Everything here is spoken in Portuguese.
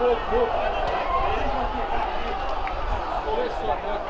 Pouco, pouco. Olha só,